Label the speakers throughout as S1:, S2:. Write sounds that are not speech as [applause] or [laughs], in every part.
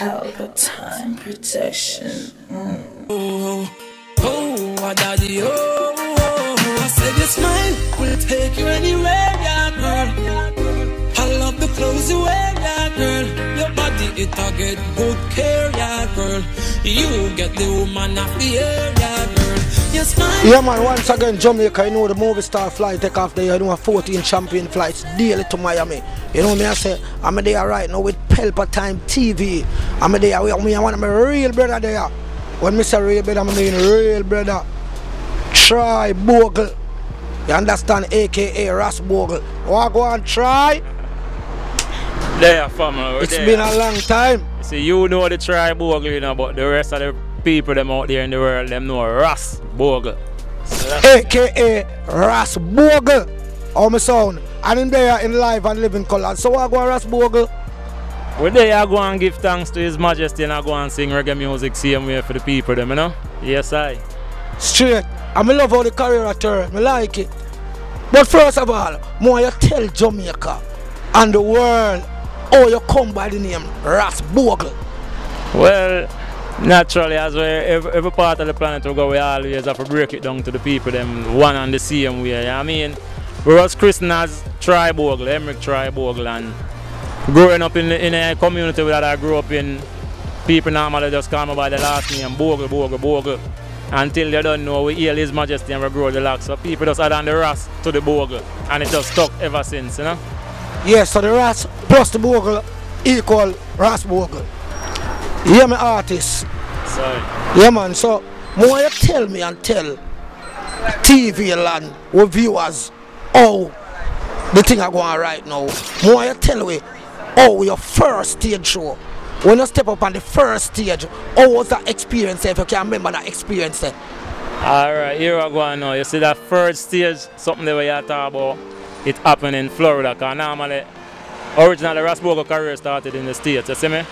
S1: Pelpa Time protection. Mm.
S2: Oh, oh, oh, daddy, oh, oh, I said your smile will take you anywhere, yeah, girl. I love the clothes you wear, yeah, girl. Your body, it a get good care, yeah, girl. You get the woman of the year, yeah, girl.
S3: Yeah man, once again Jamaica, you know the movie star flight take off there, you know 14 champion flights daily to Miami. You know me I say, I'm there right now with Pelpa Time TV. I'm there, with me, I want my real brother there. When me say real brother, I mean real brother. Try Bogle. You understand? AKA Ras Bogle. What go on try?
S4: There, family.
S3: It's
S4: there.
S3: been a long time.
S4: See, you know the try Bogle, you know, but the rest of the people them out there in the world, them know Ras Bogle.
S3: AKA Ras Bogle. How me sound? And in there in live and living color. So I go on Ras Bogle.
S4: There I go and give thanks to His Majesty and I go and sing reggae music same way for the people, them, you know? Yes, I.
S3: Straight. I love how the career turn. Me like it. But first of all, more you tell Jamaica and the world how you come by the name Bogle.
S4: Well, naturally, as we every, every part of the planet we go, we always have to break it down to the people, them one and the same way. You know I mean, we was christened as Tribogle, Emmerich Tribogle, and growing up in in a community that I grew up in, people normally just call me by the last name, Bogle, Bogle, Bogle. Until they don't know we hail His Majesty and we grow the lock. So people just add on the Ras to the Bogle, and it just stuck ever since, you know?
S3: Yes, so the Ras plus the Bogle equal Ras Bogle. Yeah, me artist.
S4: Sorry.
S3: Yeah, man. So, more you tell me and tell TV land or viewers how the thing are going right now. More you tell me how your first stage show. When you step up on the first stage, how was that experience if you can remember that experience? eh?
S4: Alright, here I go now. You see that first stage, something that we are talking about, it happened in Florida. Because normally, originally Rasbogle career started in the States, you see me?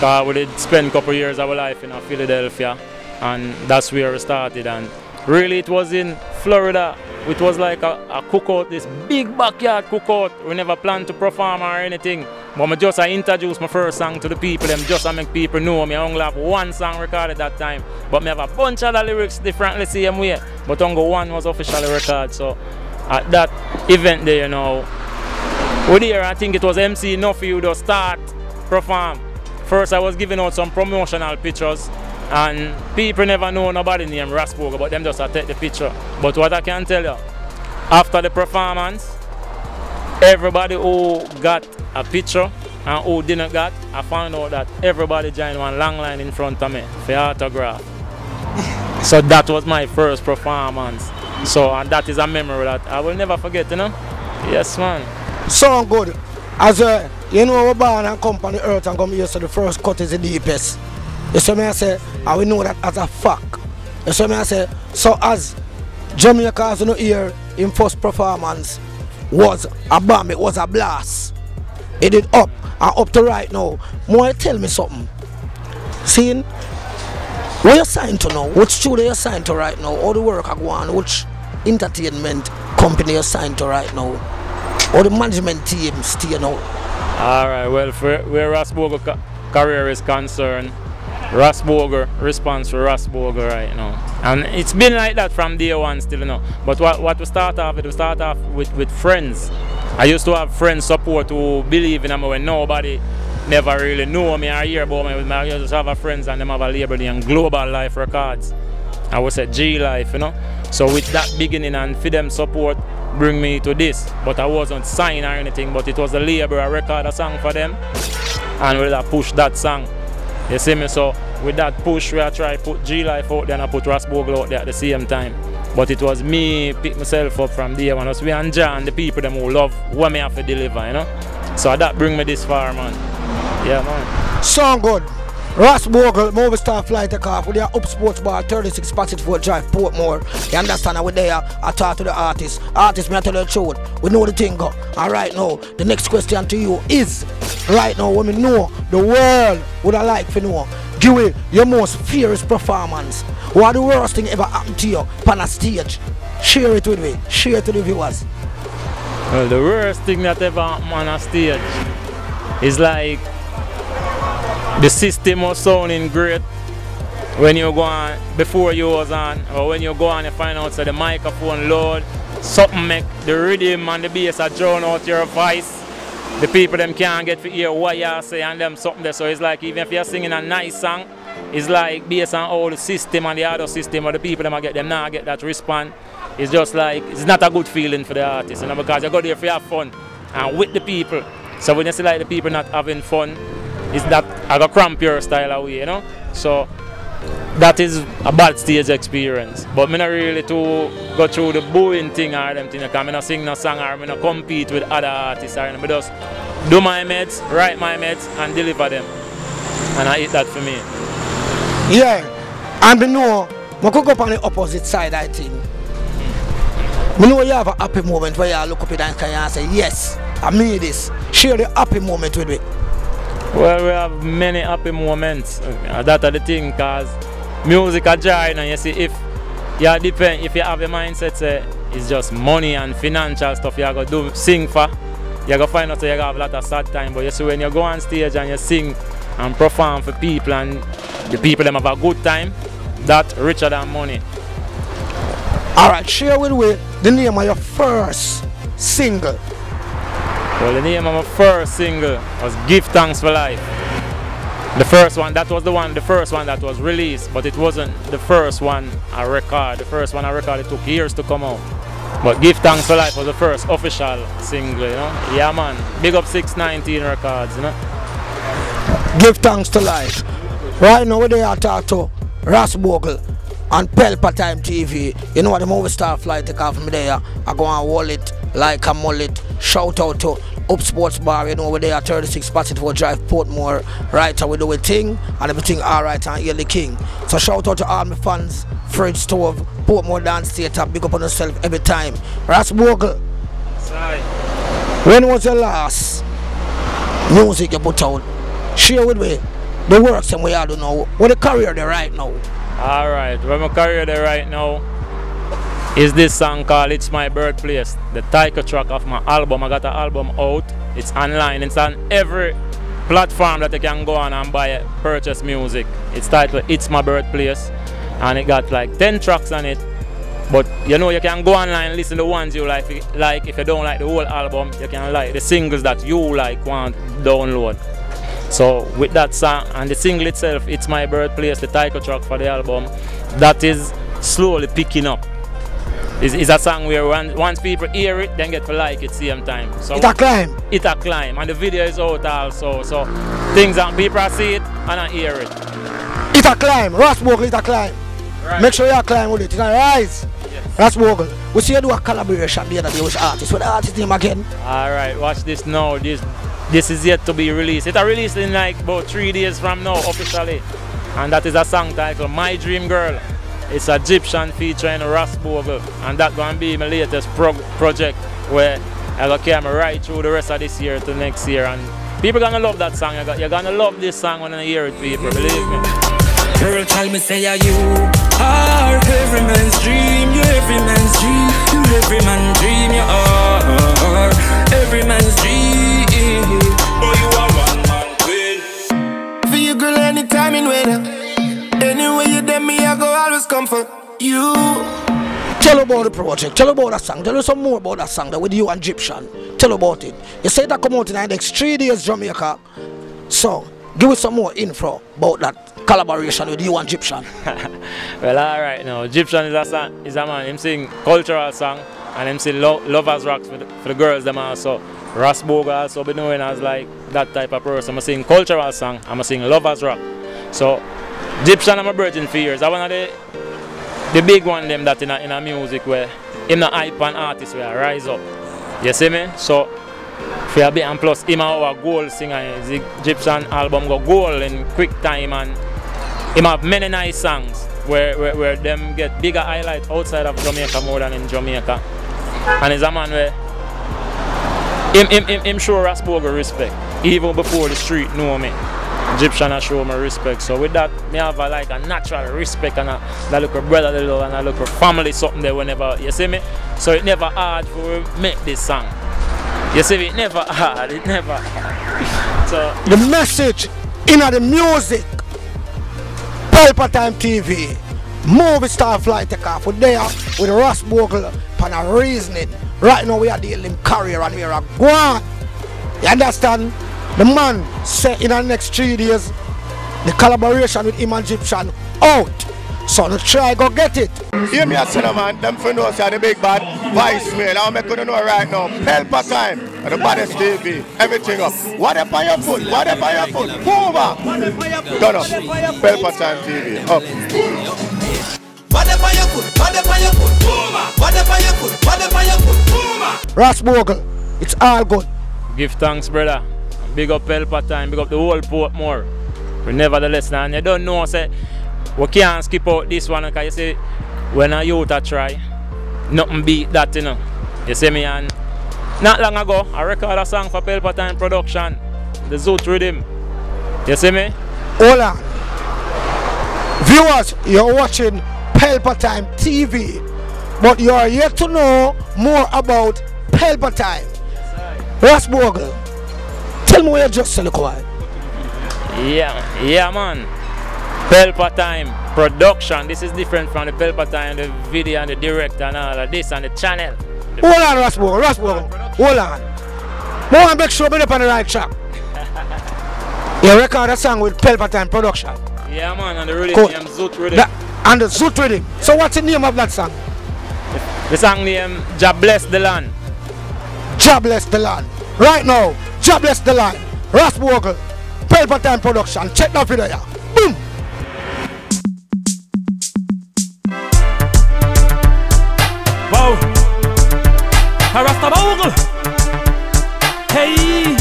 S4: Because we did spend a couple years of our life in Philadelphia, and that's where we started. And really, it was in Florida. It was like a, a cookout, this big backyard cookout. We never planned to perform or anything. But I just I introduced my first song to the people, them just to make people know me. I only have one song recorded that time. But I have a bunch of the lyrics differently same way. But only one was officially recorded. So at that event there, you know, we there, I think it was MC for you to start perform. First I was giving out some promotional pictures and people never know nobody named Rasbogle, but them just a take the picture. But what I can tell you, after the performance, everybody who got a picture and who didn't got, I found out that everybody joined one long line in front of me for autograph. [laughs] so that was my first performance. So and that is a memory that I will never forget, you know? Yes man.
S3: Sound good. As a, you know, we're and the earth and come here, so the first cut is the deepest. You see me I say, know that as a fact. You see me I say, so as Jamaica as you know here in first performance was a bomb, it was a blast. It did up and up to right now. More tell me something. Seeing where you signed to now, which studio you signed to right now, all the work I go on, which entertainment company you signed to right now, or the management team stay now.
S4: Alright, well, for where Rasbogle ca- career is concerned, Rasbogle response for Rasbogle right now. And it's been like that from day one still, you know. But what, what we start off with, we start off with, with friends. I used to have friends support who believe in me when nobody never really knew me or hear about me. I used to have friends and them have a label and Global Life Records. I was at G Life, you know. So with that beginning and for them support bring me to this. But I wasn't signed or anything, but it was the label I record a song for them and we I push that song. You see me? So with that push we I try put G Life out there and I put Rasbogle out there at the same time. But it was me pick myself up from there when was me and John, the people them who love what me have to deliver, you know. So that bring me this far man. Yeah man.
S3: Sound good. Ras Bogle, movie star flight off with their up sports bar 36 Passage Fort Drive, Portmore. You understand? And we there, I talk to the artist. Artist, me I tell you the truth. We know the thing go. And right now, the next question to you is, right now, when we know, the world would I like for to know, give me your most fierce performance. What the worst thing ever happened to you on a stage? Share it with me. Share it to the viewers.
S4: Well, the worst thing that ever happened on a stage is like the system was sounding great when you go on before you was on or when you go on you find out so the microphone load something make the rhythm and the bass are drown out your voice. The people them can't get to hear what you say and them something there. So it's like even if you're singing a nice song it's like based on all the system and the other system or the people them get them now get that response. It's just like it's not a good feeling for the artist you know because you go there for have fun and with the people. So when you see like the people not having fun it's that I got cramp your style away you know so that is a bad stage experience. But me not really to go through the booing thing or them thing because I not sing no song or I not compete with other artists or anything. just do my meds, write my meds and deliver them. And I eat that for me.
S3: Yeah. And me know, I could go up on the opposite side I think. Me know you have a happy moment where you look up at and say, yes, I made this. Share the happy moment with me.
S4: Well, we have many happy moments. Uh, that That's the thing, cause music a joy, and you see, if you depend, if you have a mindset, say, it's just money and financial stuff you go do sing for, you go find out you have a lot of sad time. But you see, when you go on stage and you sing and perform for people, and the people them have a good time, that richer than money.
S3: All right, share with me the name of your first single.
S4: Well, the name of my first single was Give Thanks for Life. The first one, that was the one, the first one that was released, but it wasn't the first one I record. The first one I recorded took years to come out. But Give Thanks for Life was the first official single, you know. Yeah, man. Big up 619 Records, you know.
S3: Give thanks to life. Right now, we're there to talk to Ras Bogle on Pelpa Time TV. You know what the movie star flight take off from there. I go and wallet like a mullet. Shout out to Up Sports Bar, you know, we're there 36 Passage Drive, Portmore. Right, and we do a thing and everything alright and you're the king. So shout out to all my fans, Fridge Stove, Portmore Dance Theatre, big up on yourself every time. Ras Bogle, when was your last music you put out? Share with me the works and we all do know. What the career there right now?
S4: Alright, where my career there right now is this song called It's My Birthplace, the title track of my album. I got an album out. It's online. It's on every platform that you can go on and buy purchase music. It's titled It's My Birthplace and it got like 10 tracks on it. But you know you can go online listen to the ones you like. Like if you don't like the whole album, you can like the singles that you like want download. So with that song and the single itself, It's My Birthplace, the title track for the album, that is slowly picking up. It's, it's a song where when, once people hear it, then get to like it same time. So
S3: It a climb.
S4: it a climb and the video is out also. So things and people see it and I hear it.
S3: It a climb. Ras Bogle it a climb.
S4: Right.
S3: Make sure you climb with it. It's a rise.
S4: Yes.
S3: Ras Bogle. We see you do a collaboration the other day with artists. What the artist name again?
S4: Alright, watch this now. This this is yet to be released. It a released in like about three days from now officially. And that is a song titled My Dream Girl. It's Egyptian featuring Ras Bogle. And that gonna be my latest prog project where I got camera right through the rest of this year to next year and people gonna love that song. You got- You're gonna love this song when you hear it people, believe me.
S2: Girl, tell me, say, are you are every man's dream? You every man's dream. You every man's dream. You are every man's dream. Oh, you are one man queen. For you, girl, anytime in weather. Anywhere you them, me, I go always comfort you.
S3: Tell about the project. Tell about that song. Tell us some more about that song that with you and Egyptian. Tell about it. You say that come out in the next three days, Jamaica. So, give us some more info about that collaboration with you and Egyptian. [laughs]
S4: Well, alright now. Egyptian is a, song, is a man, him sing cultural song and him sing lo lovers rock for the, for the girls them also. Ras Bogle also be known as like that type of person. I'm sing cultural song, I'm sing lovers rock. So Egyptian I'm a virgin for years. I one of the the big one them that in a, in a music where him a hype and artist where I rise up. You see me? So for a bit and plus him our goal singer eh, his Egyptian album go goal in quick time and him have many nice songs where, where, where them get bigger highlight outside of Jamaica more than in Jamaica. And he's a man where him, him, him, him Ras Bogle respect. Even before the street know me. Egyptian I show my respect. So with that, me have a, like a natural respect and a, that look a brotherly love and I look a family something there whenever you see me. So it never hard for make this song. You see me, it never hard, it never. [laughs] So
S3: The message in the music. Pelpa Time TV. Movie star fly take off. We're there with Ras Bogle on a reasoning. Right now we are dealing career and we are going. You understand? The man said in the next three days, the collaboration with Iman Egyptian out. So no try go get it.
S5: Hear me a say no, man, them for know say the big bad vice mail. I'll make you know right now. Pelpa time. And the baddest TV. Everything up. What up on your foot? What up on your foot? Move up. Done up. Pelpa time TV. Up.
S2: Whatever you put, whatever you put, Puma. Whatever you put, whatever you put, Puma.
S3: Ras Bogle, it's all good.
S4: Give thanks, brother. Big up Pelpa time, big up the whole Portmore. But nevertheless, now, and you don't know, say, we can't skip out this one because you see, when a youth a try, nothing beat that, you know. You see me, and not long ago, I record a song for Pelpa Time production, the Zoot Rhythm. You see me?
S3: Hold on. Viewers, you're watching Pelpa Time TV, but you are yet to know more about Pelpa Time. Ras Bogle, tell me where you just said, look while.
S4: Yeah, yeah, man. Pelpa Time production. This is different from the Pelpa Time, the video and the director and all of this and the channel.
S3: Hold on, Ras Bogle, hold on. I want to make sure I'm on the right track. [laughs] You record a song with Pelpa Time production.
S4: Yeah, man, and the rhythm
S3: Cool.
S4: name Zoot Rhythm.
S3: That, and the Zoot Rhythm. So what's the name of that song?
S4: The song name Jah Bless the Land.
S3: God bless the land. Right now, God bless the land. Ras Bogle, Pelpa Time production. Check that video. yeah. Boom.
S6: Wow. Rasta Bogle. Hey.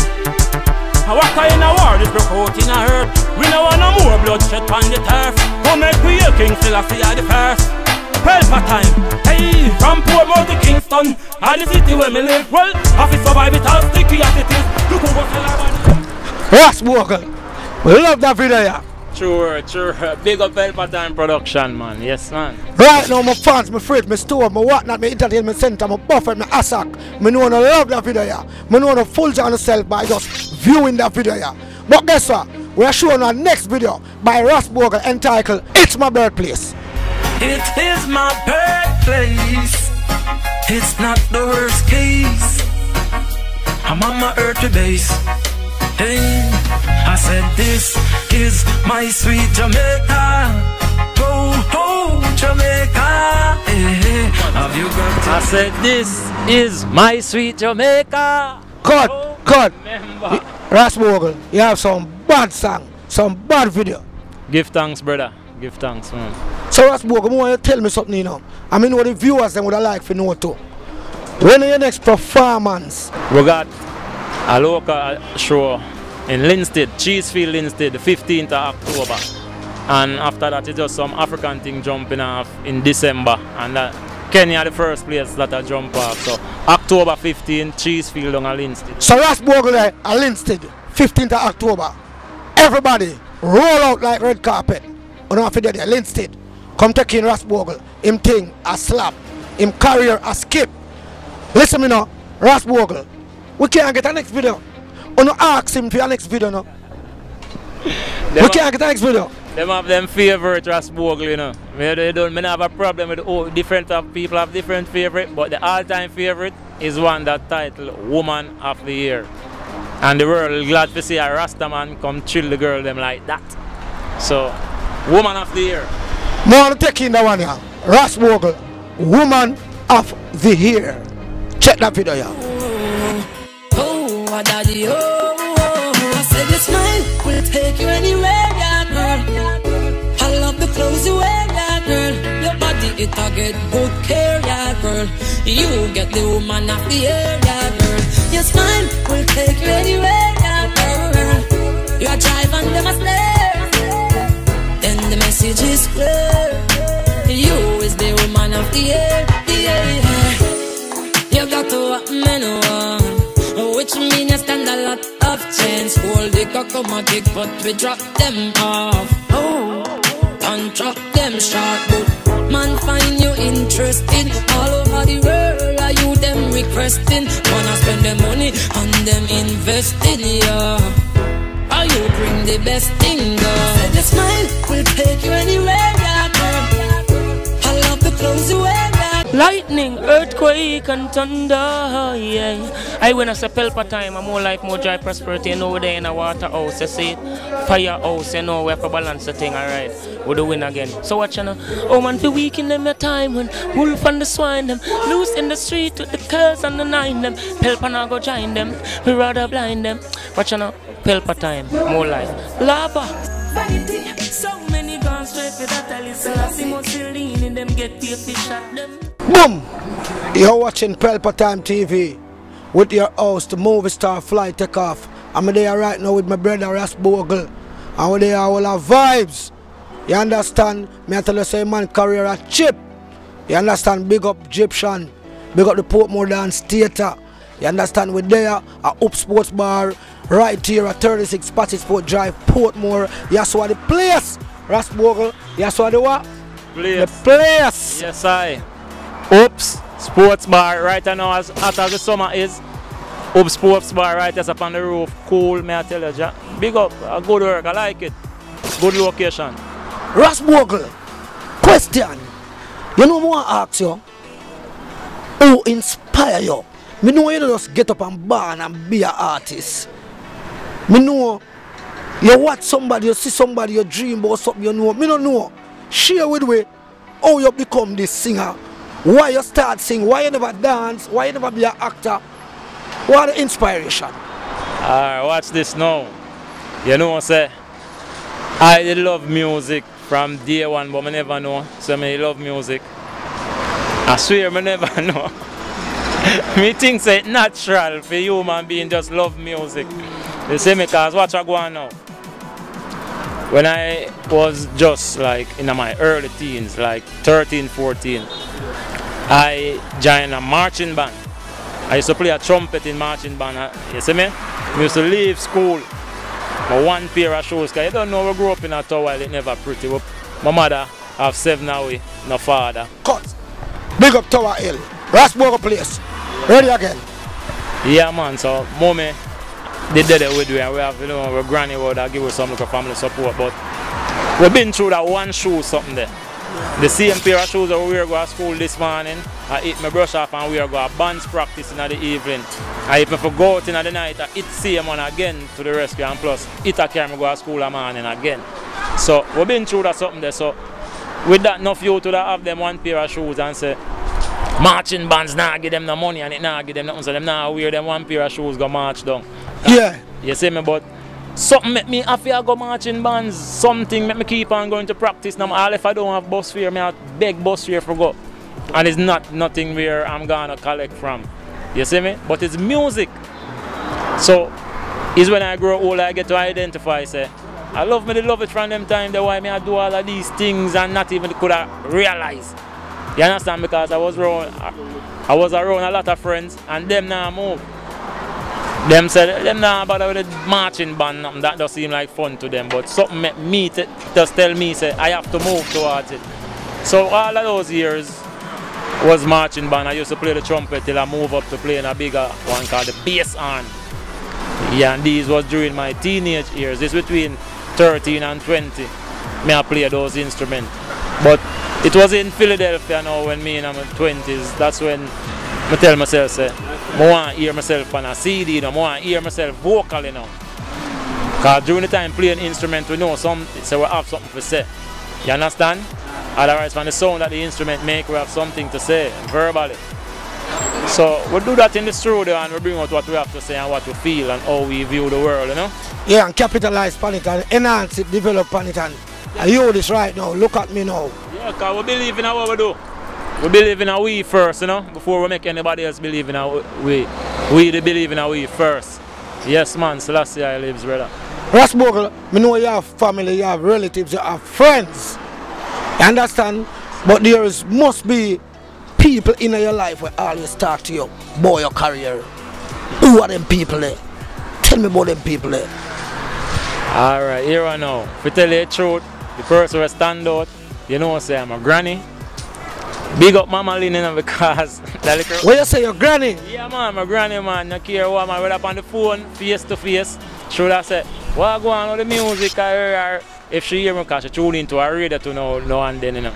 S6: A waka in a war, this broke out in a hurt. We no want no more bloodshed on the turf. Come make we a King Selassie are the first. Pelpa time, hey, from Portmore to Kingston, all the city where me live. Well, I fi survive it all sticky as it is. Look who was.
S3: Ras Bogle. We love that video. yeah.
S4: Sure, sure. [laughs] Big up Pelpa Time production, man. Yes, man.
S3: Right now, my fans, my friends, my store, my whatnot, my entertainment center, my buffer, my assack. Me know I love that video. Yeah. Me know I full on yourself by just viewing that video. Yeah. But guess what? We are showing our next video by Ras Bogle entitled It's My Birthplace.
S6: It is my birthplace. It's not the worst case. I'm on my earthly base. Hey, I said this is my sweet Jamaica. Oh, oh, Jamaica. Hey, have you got
S4: I
S6: to
S4: said this is my sweet Jamaica.
S3: God, oh, God,
S4: Remember.
S3: Ras you have some bad song, some bad video.
S4: Give thanks, brother. Give thanks, man.
S3: So Ras Bogle, I want you to tell me something, you know. I mean, what the viewers them would have like to know too. When your next performance?
S4: We got a local show in Linstead, Cheesefield, Linstead, the 15th of October. And after that, it's just some African thing jumping off in December. And uh, Kenya, the first place that I jump off. So October 15th, Cheesefield on Linstead.
S3: So Ras Bogle there at Linstead, 15th of October. Everybody, roll out like red carpet. If you there, Linstead. Come take in Ras Bogle. Him thing, a slap. Him career, a skip. Listen me now, Ras Bogle. We can't get a next video. You no ask him for your next video now. We can't get a next video.
S4: Them have them favorite Ras Bogle, you know. Me, they don't, me have a problem with oh, different of people have different favorite, but the all-time favorite is one that titled Woman of the Year. And the world glad to see a Rastaman come chill the girl them like that. So, Woman of the Year.
S3: Now I'm taking that one here. Ras Bogle, Woman of the Year. Check that video yeah.
S2: Oh, ah, daddy, oh, oh, oh. I said your smile will take you anywhere, yeah, girl. I love the clothes you wear, yeah, girl. Your body, it a get good care, yeah, girl. You get the woman of the year, yeah, girl. Your smile will take you anywhere, yeah, girl. Your drive and them a slave. Then the message is clear. You is the woman of the year, the year. You got to what men want, which mean you stand a lot of chance. Hold the cock kick, but we drop them off. Oh, and drop them short, but man find you interesting. All over the world, are you them requesting? Wanna spend the money on them investing, yeah. Or you bring the best thing go. Said your smile will take you anywhere, yeah, girl. I love the clothes you wear.
S6: Lightning, earthquake, and thunder, yeah. I when I say pelpa time, I'm more life, more joy, prosperity, you know, there in a water house, you see? Fire house, you know, we have to balance the thing, alright? We do win again. So watch you know, oh man, the week in them your time when wolf and the swine them, loose in the street with the curse and the nine them, pelpa now go join them, we rather blind them. Watch you know, pelpa time, more life. Lava. Vanity, so many guns straight for that, I listen, I see Mussolini, them get paid for shot them.
S3: Boom! You're watching Pelpa Time TV with your host, the movie star Fly Takeoff. I'm there right now with my brother Ras Bogle. And we're there all our vibes. You understand? Me I tell you say man career a chip. You understand? Big up Egyptian. Big up the Portmore Dance Theatre. You understand? We're there at Up Sports Bar right here at 36 Passage Fort Drive, Portmore. You saw the place. Ras Bogle. You saw the what? The
S4: Place.
S3: place.
S4: Yes, I. Oops, sports bar right now as hot as the summer is. Oops, sports bar right as up on the roof. Cool, may I tell you, Jack. Big up, good work, I like it. Good location.
S3: Ras Bogle, question. You know what I ask you? Who inspire you? Me know you don't just get up and born and be an artist. Me know you watch somebody, you see somebody, you dream about something you know. Me don't know. Share with me how you become this singer. Why you start sing, why you never dance, why you never be an actor. What inspiration?
S4: Alright, watch this now. You know what I say? I love music from day one, but I never know. So I love music. I swear I never [laughs] know. me think say it natural for human being just love music. You see me cause watch I go on now. When I was just like in my early teens, like 13, 14, I joined a marching band. I used to play a trumpet in marching band. uh, You see me? We used to leave school for one pair of shoes. Cause you don't know we grew up in a tower, it never pretty. We- My mother have seven away, no father.
S3: Cut. Big up Tower Hill. Ras Bogle place. Ready again.
S4: Yeah man, so mommy they did it with we and we have you know our granny would have give us some little family support but we've been through that one shoe something there. The same pair of shoes that we wear go to school this morning. I eat my brush off and we are go to bands practice in the evening. I even for go out in the night, I eat same one again to the rescue and plus eat a carry me go to school in the morning again. So we've been through that something there. So with that enough you to have them one pair of shoes and say marching bands now give them no money and it now give them nothing so them now wear them one pair of shoes go march down.
S3: Yeah.
S4: You see me but something make me happy I go marching bands, something make me keep on going to practice now all if I don't have bus fare me I beg bus fare for go. And it's not nothing where I'm gonna collect from. You see me? But it's music. So is when I grow old I get to identify say I love me, they love it from them time, the why me I do all of these things and not even could have realize. You understand? Because I was around I was around a lot of friends and them now move. Them said them now bother with the marching band that does seem like fun to them but something me t- just tell me say I have to move towards it. So all of those years was marching band. I used to play the trumpet till I move up to playing a bigger one called the bass horn. Yeah, and these was during my teenage years. This between 13 and 20. Me I play those instruments. But it was in Philadelphia now when me in my 20s. That's when I tell myself say, I want to hear myself on a CD, you know, I want to hear myself vocal, you know. Because during the time playing instrument, we know some, so we have something to say. You understand? Otherwise, from the sound that the instrument make, we have something to say verbally. So we do that in the studio and we bring out what we have to say and what we feel and how we view the world, you know.
S3: Yeah, and capitalize on it and enhance it, develop on it and I hear this right now. Look at me now.
S4: Yeah, because we believe in what we do. We believe in our we first, you know, before we make anybody else believe in our we. We they believe in our we first. Yes, man, Selassie I lives, brother.
S3: Ras Bogle, me know you have family, you have relatives, you have friends. You understand? But there is must be people in your life where always talk to you about your career. Who are them people there? Tell me about them people there.
S4: Alright, here I know. If I tell you the truth, the person who stand out, you know say I'm a granny. Big up Mama Lynn you know, because that little
S3: you say your granny,
S4: Yeah man, my granny man, no care what man, whether up on the phone, face to face, should I say, what go on with the music I hear if she hear me because she tune into a radio to know now and then, you know.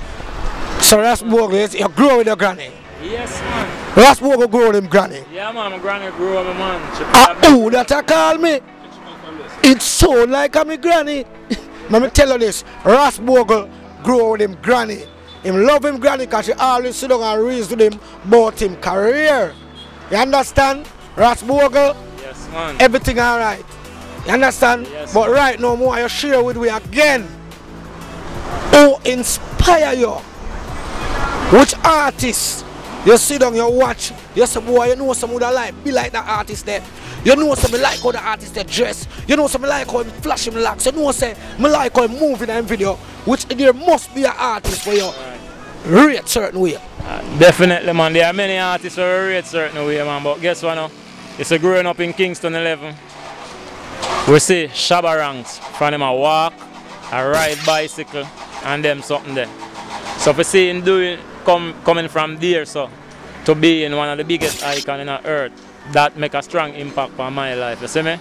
S3: So Ras Bogle, is- you grow with your granny.
S4: Yes, man.
S3: Ras Bogle grow with him granny.
S4: Yeah, man, my granny grew up, man. She
S3: Ah, who that I call me? It's so like I'm a granny. [laughs] Let me tell you this. Ras Bogle grow with him granny. Him love him granny because she always sit down and reason with him about him career. You understand? Ras Bogle,
S4: Yes, man.
S3: everything alright. You understand?
S4: Yes,
S3: but right now, more I share with me again. Who inspire you? Which artist you sit down, you watch, you say, boy, you know some would like, be like that artist there. You know some like how the artist they dress. You know some like how him flash him locks. You know say me like how him move in that video. Which there must be an artist for you rate certain way.
S4: Definitely, man. There are many artists who rate certain way, man. But guess what now? It's a growing up in Kingston 11. We see Shabba ranks from them a walk, a ride bicycle, and them something there. So if we see him doing come coming from there, so to be in one of the biggest icon in the earth, that make a strong impact on my life. You see me?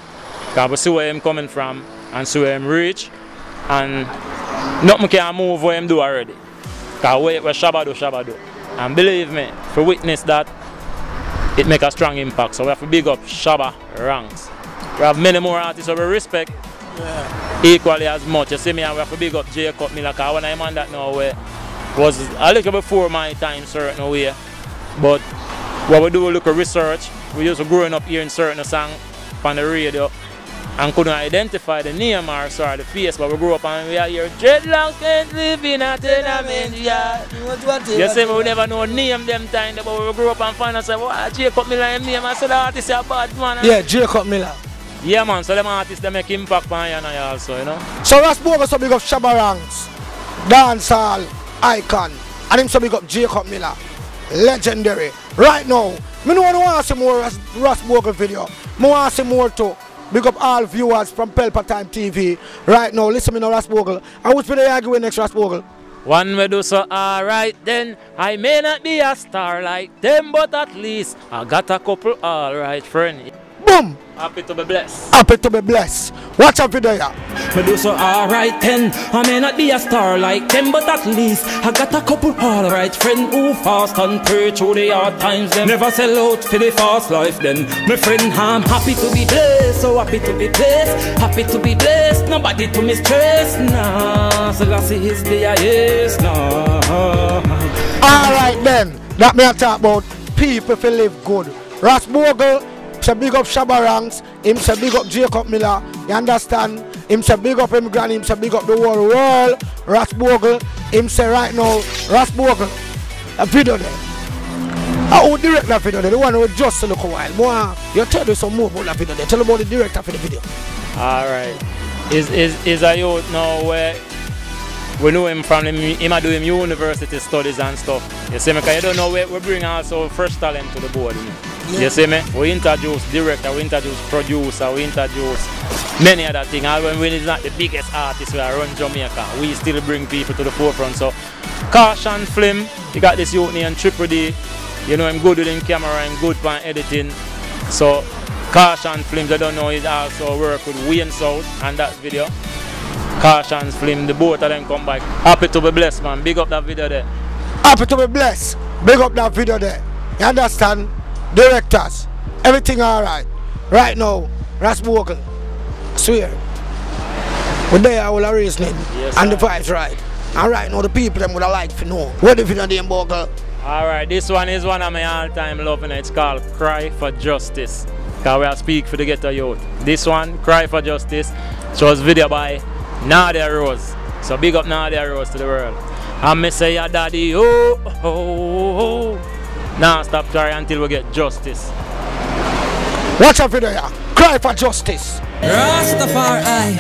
S4: Because we see where him coming from and see where him reach, and nothing can move where him do already. Because where Shabba do, Shabba do. And believe me, for witness that, it make a strong impact. So we have to big up Shabba ranks. We have many more artists who we respect equally as much. You see me, and we have to big up Jacob Miller, because when I'm on that now, way, was a little before my time, certain way. But what we do, we look at research. We used to growing up hearing certain song on the radio and couldn't identify the name or sorry, the face, but we grew up and we are here. Dreadlocks can't live in a tenement yard. You see, we never know name them time, but we grew up and find ourselves, wow, Jacob Miller him name, I said the artist is a bad man.
S3: Yeah, Jacob Miller.
S4: Yeah, man, so them artists, they make impact on you and I also, you know.
S3: So Ras Bogle so big up Shabba Ranks, dancehall icon, and him so big up Jacob Miller, legendary. Right now, me no want to see more Ras, Ras Bogle video. Me want to see more too. Big up all viewers from Pelpa Time TV. Right now, listen to me now Ras Bogle. And which video you argue with next Ras Bogle?
S4: One way do so alright then I may not be a star like them but at least I got a couple alright friend
S3: Boom!
S4: Happy to be blessed
S3: Happy to be blessed. Watch out video here.
S6: Me do so alright then. I may not be a star like them But at least I got a couple alright friend Who fast and pray through the hard times. Them Never sell out for the fast life then. My friend I'm happy to be blessed So happy to be blessed Happy to be blessed. Nobody to me stress Nah. So that's his day yes Nah.
S3: Alright then, that me a talk about people fi live good. Ras Bogle say big up Shabba Ranks, him say big up Jacob Miller, you understand? Him say big up him granny, him say big up the whole world. Ras Bogle, him say right now, Ras Bogle, a video there. I who direct that video there, the one who just look a while. More, you tell me some more about that video there. Tell about the director for the video.
S4: Alright Is is is a youth now where we know him from him, him do him university studies and stuff. You see me? Cause you don't know we, we bring also fresh talent to the board. You, know? you see me? We introduce director, we introduce producer, we introduce many other things. And when we is not the biggest artist we are run Jamaica, we still bring people to the forefront. So Caution Film, you got this youth named Triple D. You know I'm good with him camera and good for editing. So Caution Films, I don't know, he also work with Wayne South and that video. Caution's Film, the both of them come back. Happy to be blessed, man. Big up that video there.
S3: Happy to be blessed. Big up that video there. You understand? Directors, everything alright. Right now, Ras Bogle, swear. We're there all our reasoning
S4: Yes,
S3: and the
S4: sir.
S3: vibes right. And right now the people them would have liked to know. What the video name Bogle?
S4: Alright, this one is one of my all-time love and it's called Cry for Justice. Cause we are speak for the ghetto youth. This one, Cry for Justice, shows video by Nadia Rose. So big up Nadia Rose to the world. And me say your daddy, oh, oh, oh, oh. Now stop crying until we get justice.
S3: Watch out video here. Cry for justice.
S6: Rastafari.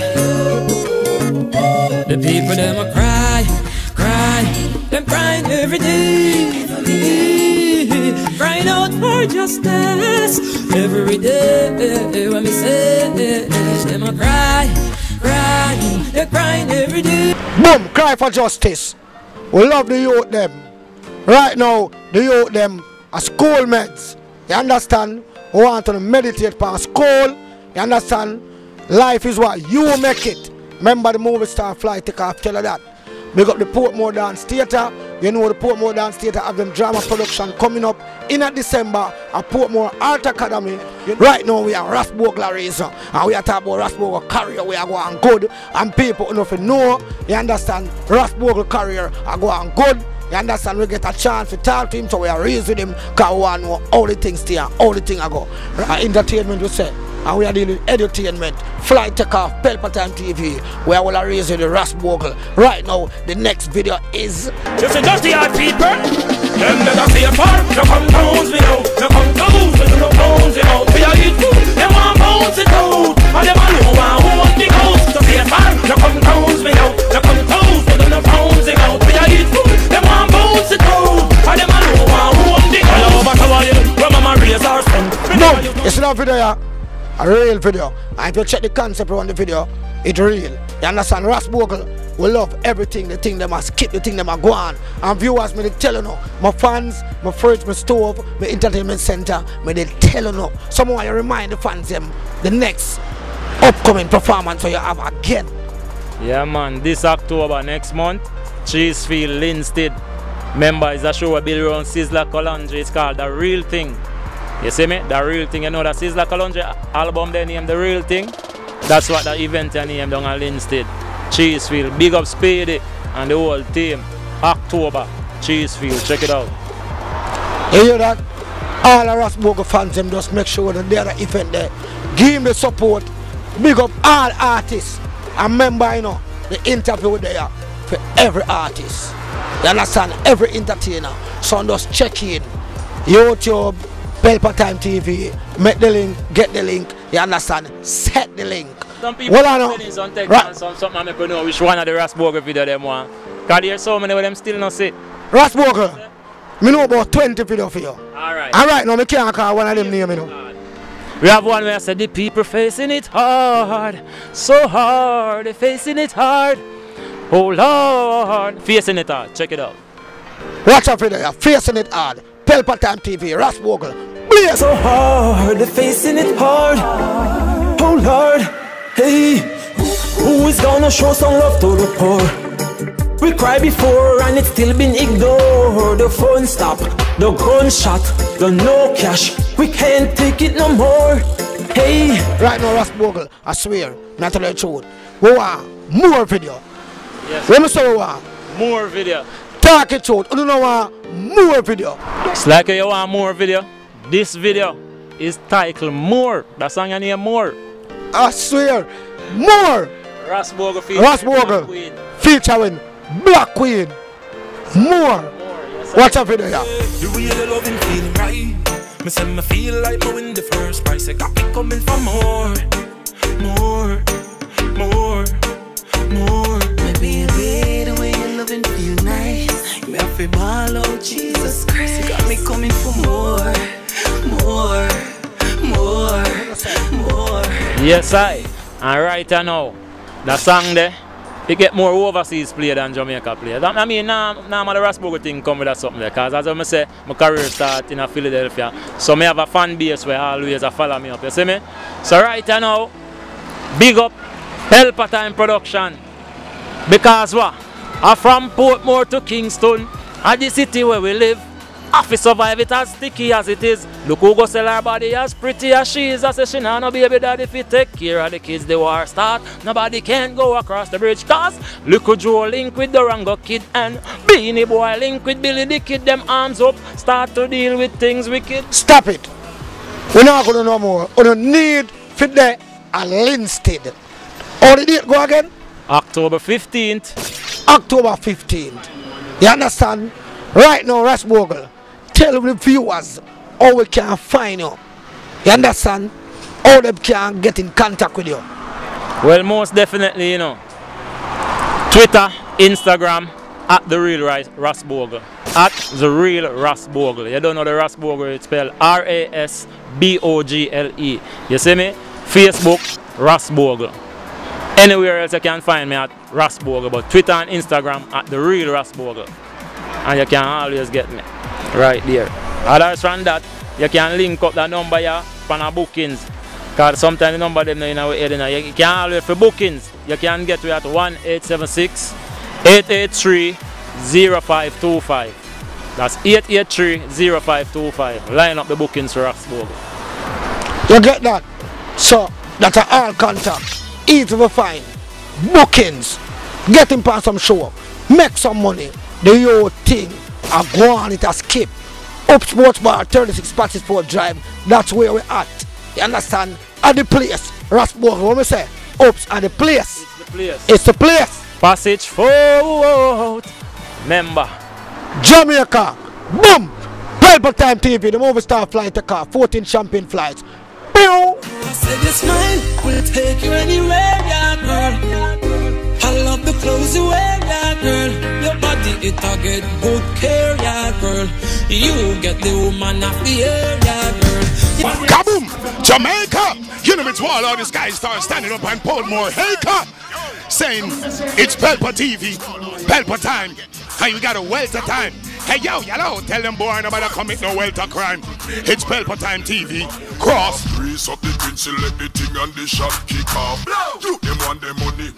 S6: The people them a cry, cry, them crying every day, crying out for justice every day. When me say them a cry, cry, they're crying every day.
S3: Boom, cry for justice. We love the youth them. Right now, the youth them are schoolmates. You understand? We want to meditate on school. You understand? life is what you make it. Remember the movie star fly take off, tell her that. Big up the Portmore Dance Theatre. You know the Portmore Dance Theatre have them drama production coming up in a December at Portmore Art Academy. You- Right now we are Rasburg Larissa and we are talking about Rasbogle career. We are going good and people enough know, you understand, Rasbogle career are going good. You understand? We get a chance to talk to him, so we are raising him because we know all the things there, all the things I go. Uh, entertainment, we say. And we are dealing with edutainment, flight takeoff, Pelpatime TV, where we are raising the Rasbogle. Right now, the next video is
S6: You see dirty hard people Them stay far. You come me out come close You no bounce it out We are eat food want it out And who want hold the ghost. So stay far. You come me out come close You no bounce it out We are eat food want it out And who want hold the ghost. All over cover you Where mama raise our son.
S3: No, see that video yeah? A real video. And if you check the concept around the video, it's real. You understand? Rasbogle we love everything, the thing them a skip, the thing them a go on. And viewers, me they tell you no. My fans, my fridge, my stove, my entertainment center, me they tell you no. Someone you remind the fans them the next upcoming performance you have again.
S4: Yeah, man. This October next month, Cheesefield, Linstead. Remember, it's a show we build around Sizzla Kalonji. It's called The Real Thing. You see me? The Real Thing. You know that Sizzla Kalonji album they named The Real Thing? That's what the event they named down at Linstead. Cheesefield. Big up Speedy and the whole team. October, Cheesefield. Check it out.
S3: You hear that? All the Rasbogle fans them just make sure that they're the event there. Give him the support. Big up all artists. And remember, you know, the interview there for every artist. You understand? Every entertainer. So just check in. YouTube, Pelpa Time TV. Make the link, get the link. You understand? Set the link.
S4: Some people
S3: Well, I know.
S4: some text
S3: Right.
S4: and some, something I make know which one of the Rasbogle video them want. Because there's so many of them still not see.
S3: Rasbogle, me know about 20 video for you.
S4: Alright.
S3: Alright, right now, me can't call one of them name, you know.
S4: We have one where I said the people facing it hard, so hard, they facing it hard. Oh Lord, facing it hard. Check it out.
S3: Watch out for. Facing it hard. Pelpa Time TV, Rasbogle. Blaze.
S6: so hard, they're facing it hard. Oh Lord, hey, who is gonna show some love to the poor? We cried before and it's still been ignored. The phone stop, the gunshot, the no cash. We can't take it no more. Hey,
S3: Right now, Rasbogle, I swear, not tell you the truth. We want more video.
S4: Yes.
S3: Let me say we want.
S4: More video.
S3: Talk it truth. You don't want more video.
S4: It's like you want more video. This video is titled More. That song you name More.
S3: I swear, more
S4: Rasbogle featuring
S3: Rasbogle.
S4: Black Queen.
S3: featuring Black Queen. More.
S4: More. Yes,
S3: Watch out video, yeah.
S6: you really loving feeling right. Me say me feel like me win the first prize. I got me coming for more, more, more, more.
S1: Maybe the the way you love and feel nice. Me have to ball out, Jesus Christ. You got me coming for more,
S4: Yes, I. And right now, the song there, it get more overseas play than Jamaica play. That, I mean, now, now the Rasbogle thing come with that something there. Because as I say, my career start in Philadelphia. So I have a fan base where always a follow me up. You see me? So right now, big up Pelpa Time Production. Because what? I'm from Portmore to Kingston, at the city where we live. Have to survive it as sticky as it is. Look who go sell her body as pretty as she is. I say she nah no baby daddy fi take care of the kids. The war start. Nobody can go across the bridge. Cause look who Joe link with the Rango kid and Beanie Boy link with Billy the kid. Them arms up. Start to deal with things wicked.
S3: Stop it. We're not going to know more. We don't need fit there and Linstead. The date go again?
S4: October 15th.
S3: October 15th. You understand? Right now, Rasbogle, tell the viewers how we can find you. You understand? How they can get in contact with you.
S4: Well, most definitely, you know. Twitter, Instagram, at the real Ras- Rasbogle. At the real Rasbogle. You don't know the Rasbogle, it's spelled R A S B O G L E. You see me? Facebook, Rasbogle. Anywhere else you can find me at Rasbogle, but Twitter and Instagram at the real Rasbogle. And you can always get me right there. Others from that, you can link up that number here for our bookings Because sometimes the number them in our head, you, can always for bookings. You can get to at 1 876 883 0525. That's 883 0525. Line up the bookings for Rasbogle.
S3: You get that? So, that's a all contact. Easy to find. Bookings. Get him on some show. up. Make some money. Do your thing. I go on it a skip. Up Sports Bar, 36 Passage Fort Drive. That's where we're at. You understand? At the place. Rasbogle, what me say? Ups at the place.
S4: It's the place.
S3: It's the place.
S4: Passage forward. Member.
S3: Jamaica. Boom. Pelpa Time TV, the movie star flight to car. 14 champagne flights. Pew.
S6: I said your smile will take you anywhere, yeah, girl. I love the clothes you wear, yeah, girl. Your body, it a get good care, yeah, girl. You get the woman of the year, yeah, girl.
S7: Kaboom! Jamaica! You know it's wall all these guys start standing up and Portmore Haker saying it's Pelpa TV, Pelpa time, and you got a welter time. Hey yo, yellow, tell them boy nobody commit no welter crime. It's Pelpa time TV, cross.
S8: Grease up the pinch, let the thing and the shot kick off. You them want the money.